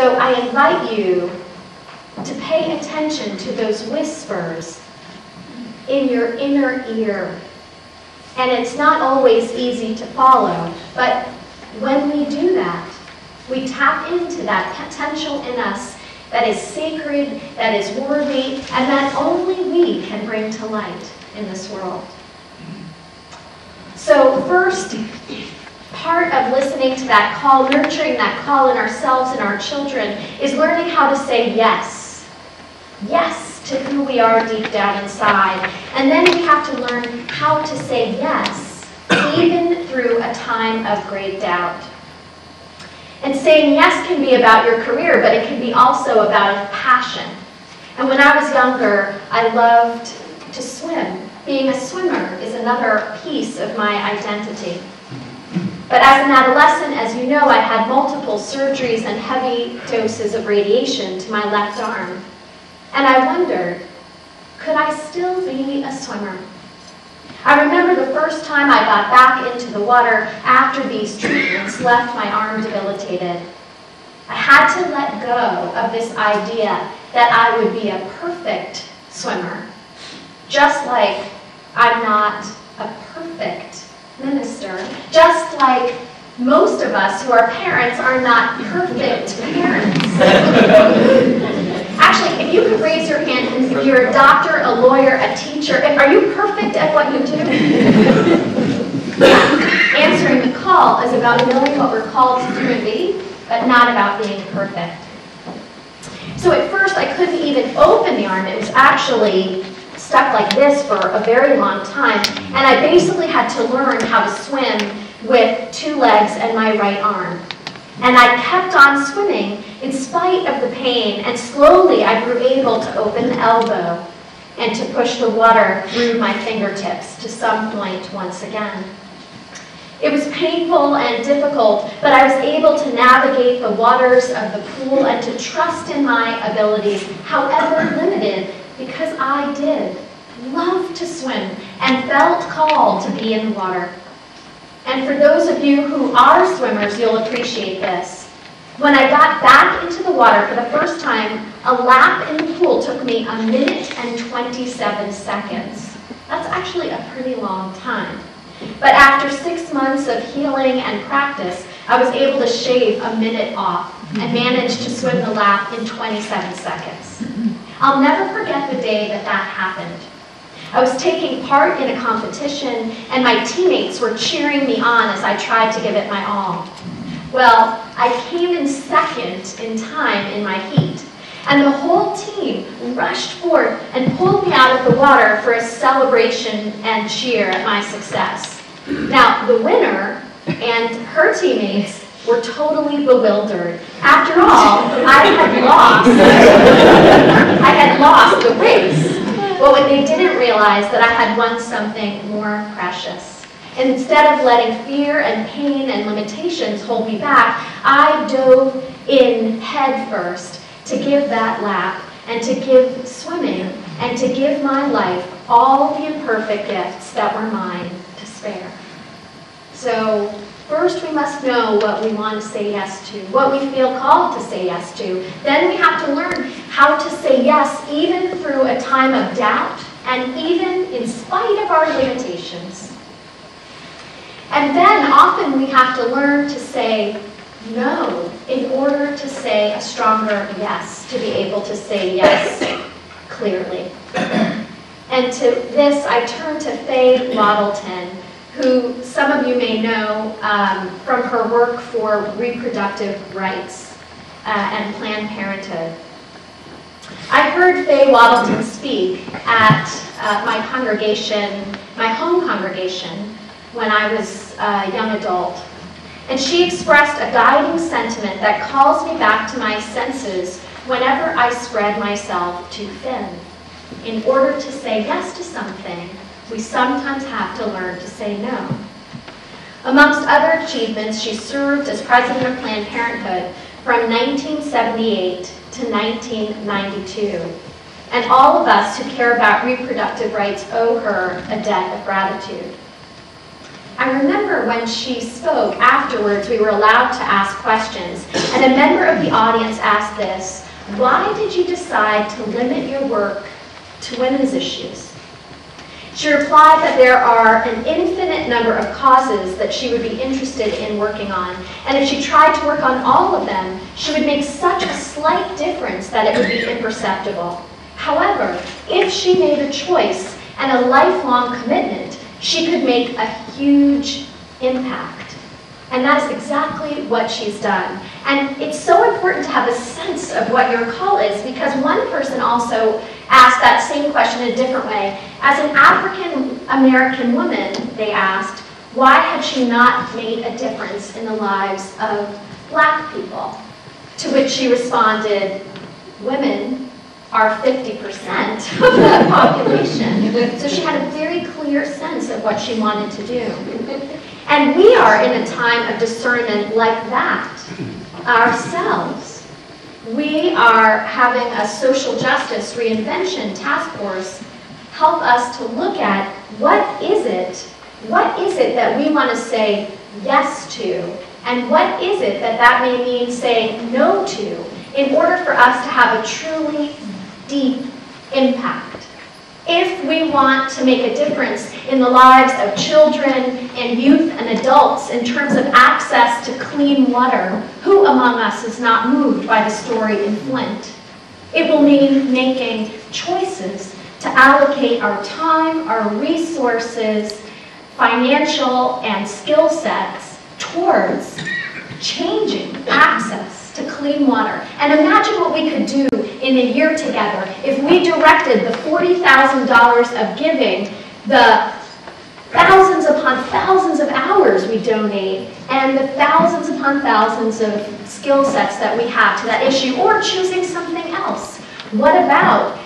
So I invite you to pay attention to those whispers in your inner ear. And it's not always easy to follow, but when we do that, we tap into that potential in us that is sacred, that is worthy, and that only we can bring to light in this world. So first, part of listening to that call, nurturing that call in ourselves and our children, is learning how to say yes. Yes to who we are deep down inside. And then we have to learn how to say yes, even through a time of great doubt. And saying yes can be about your career, but it can be also about a passion. And when I was younger, I loved to swim. Being a swimmer is another piece of my identity. But as an adolescent, as you know, I had multiple surgeries and heavy doses of radiation to my left arm. And I wondered, could I still be a swimmer? I remember the first time I got back into the water after these treatments left my arm debilitated. I had to let go of this idea that I would be a perfect swimmer, just like I'm not a perfect minister, just like most of us who are parents are not perfect parents. Actually, if you could raise your hand, if you're a doctor, a lawyer, a teacher, are you perfect at what you do? Answering the call is about knowing what we're called to do and be, but not about being perfect. So at first, I couldn't even open the arm. It was actually stuck like this for a very long time. And I basically had to learn how to swim with two legs and my right arm. And I kept on swimming in spite of the pain, and slowly I grew able to open the elbow and to push the water through my fingertips to some point once again. It was painful and difficult, but I was able to navigate the waters of the pool and to trust in my abilities, however limited, because I did love to swim and felt called to be in the water. And for those of you who are swimmers, you'll appreciate this. When I got back into the water for the first time, a lap in the pool took me a minute and 27 seconds. That's actually a pretty long time. But after six months of healing and practice, I was able to shave a minute off and managed to swim the lap in 27 seconds. I'll never forget the day that that happened. I was taking part in a competition, and my teammates were cheering me on as I tried to give it my all. Well, I came in second in time in my heat, and the whole team rushed forth and pulled me out of the water for a celebration and cheer at my success. Now, the winner and her teammates were totally bewildered. After all, I had lost. I had lost the race. But what they didn't realize that I had won something more precious. And instead of letting fear and pain and limitations hold me back, I dove in head first to give that lap and to give swimming and to give my life all the imperfect gifts that were mine to spare. So First, we must know what we want to say yes to, what we feel called to say yes to. Then we have to learn how to say yes even through a time of doubt and even in spite of our limitations. And then often we have to learn to say no in order to say a stronger yes, to be able to say yes clearly. And to this, I turn to Faye Wattleton, who some of you may know um, from her work for reproductive rights uh, and Planned Parenthood. I heard Faye Wattleton speak at uh, my congregation, my home congregation, when I was a young adult. And she expressed a guiding sentiment that calls me back to my senses whenever I spread myself too thin. In order to say yes to something, we sometimes have to learn to say no. Amongst other achievements, she served as president of Planned Parenthood from 1978 to 1992. And all of us who care about reproductive rights owe her a debt of gratitude. I remember when she spoke afterwards, we were allowed to ask questions, and a member of the audience asked this, why did you decide to limit your work to women's issues? She replied that there are an infinite number of causes that she would be interested in working on, and if she tried to work on all of them, she would make such a slight difference that it would be imperceptible. However, if she made a choice and a lifelong commitment, she could make a huge impact. And that is exactly what she's done. And it's so important to have a sense of what your call is because one person also asked that same question in a different way. As an African American woman, they asked, why had she not made a difference in the lives of black people? To which she responded, women are 50% of the population. So she had a very clear sense of what she wanted to do. And we are in a time of discernment like that ourselves. We are having a social justice reinvention task force help us to look at what is it, what is it that we want to say yes to, and what is it that that may mean saying no to in order for us to have a truly deep impact. If we want to make a difference in the lives of children and youth and adults in terms of access to clean water, who among us is not moved by the story in Flint? It will mean making choices to allocate our time, our resources, financial and skill sets towards changing access to clean water. And imagine what we could do in a year together if we directed the $40,000 of giving, the thousands upon thousands of hours we donate, and the thousands upon thousands of skill sets that we have to that issue, or choosing something else. What about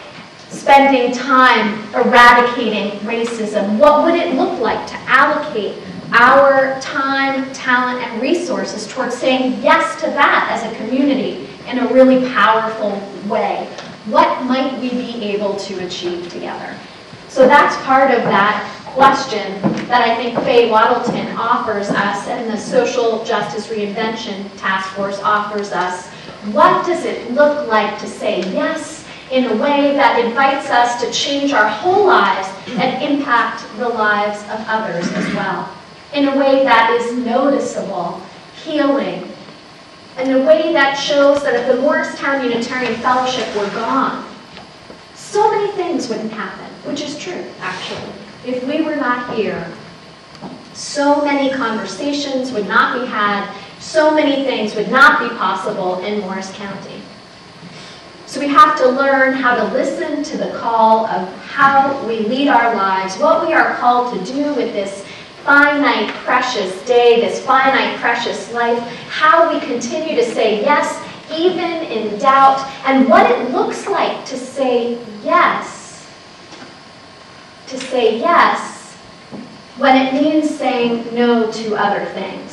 spending time eradicating racism? What would it look like to allocate our time, talent, and resources towards saying yes to that as a community in a really powerful way. What might we be able to achieve together? So that's part of that question that I think Faye Wattleton offers us and the Social Justice Reinvention Task Force offers us. What does it look like to say yes in a way that invites us to change our whole lives and impact the lives of others as well? In a way that is noticeable, healing, in a way that shows that if the Morristown Unitarian Fellowship were gone, so many things wouldn't happen, which is true, actually. If we were not here, so many conversations would not be had, so many things would not be possible in Morris County. So we have to learn how to listen to the call of how we lead our lives, what we are called to do with this finite, precious day, this finite, precious life, how we continue to say yes, even in doubt, and what it looks like to say yes. To say yes when it means saying no to other things.